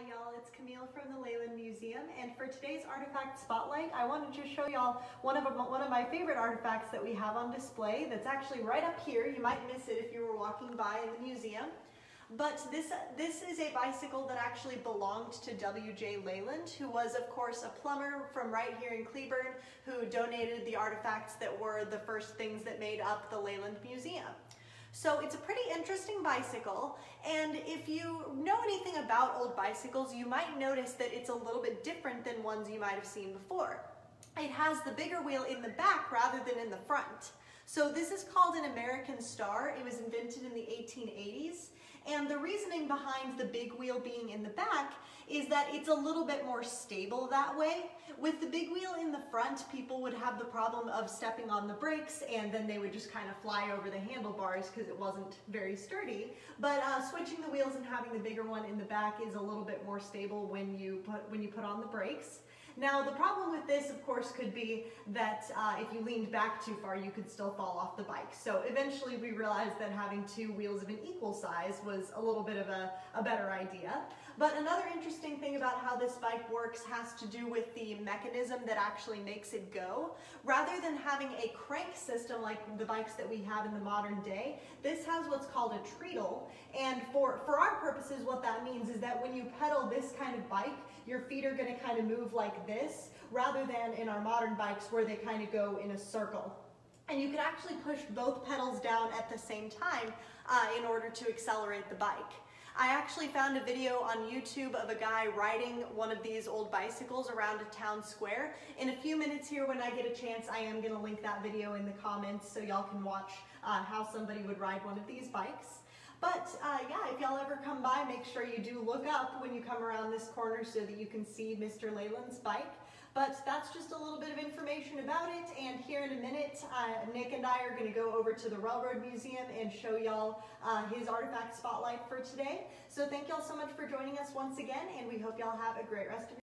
Hi y'all, it's Camille from the Layland Museum and for today's artifact spotlight I wanted to show y'all one of one of my favorite artifacts that we have on display that's actually right up here. You might miss it if you were walking by in the museum. But this, this is a bicycle that actually belonged to W.J. Layland, who was, of course, a plumber from right here in Cleburne, who donated the artifacts that were the first things that made up the Layland Museum. So it's a pretty interesting bicycle, and if you know anything about old bicycles, you might notice that it's a little bit different than ones you might have seen before. It has the bigger wheel in the back rather than in the front. So this is called an American Star. It was invented in the 1880s, and reasoning behind the big wheel being in the back is that it's a little bit more stable that way. With the big wheel in the front, people would have the problem of stepping on the brakes and then they would just kind of fly over the handlebars because it wasn't very sturdy. But uh, switching the wheels and having the bigger one in the back is a little bit more stable when you put, when you put on the brakes. Now the problem with this of course could be that uh, if you leaned back too far you could still fall off the bike. So eventually we realized that having two wheels of an equal size was a little bit of a, a better idea. But another interesting thing about how this bike works has to do with the mechanism that actually makes it go. Rather than having a crank system like the bikes that we have in the modern day, this has what's called a treadle. And for, for our purposes, what that means is that when you pedal this kind of bike, your feet are gonna kind of move like this, rather than in our modern bikes where they kind of go in a circle. And you can actually push both pedals down at the same time uh, in order to accelerate the bike. I actually found a video on YouTube of a guy riding one of these old bicycles around a town square. In a few minutes here when I get a chance, I am gonna link that video in the comments so y'all can watch uh, how somebody would ride one of these bikes. But uh, yeah, if y'all ever come by, make sure you do look up when you come around this corner so that you can see Mr. Layland's bike. But that's just a little bit of information about it. And here in a minute, uh, Nick and I are going to go over to the Railroad Museum and show y'all uh, his artifact spotlight for today. So thank y'all so much for joining us once again, and we hope y'all have a great rest of your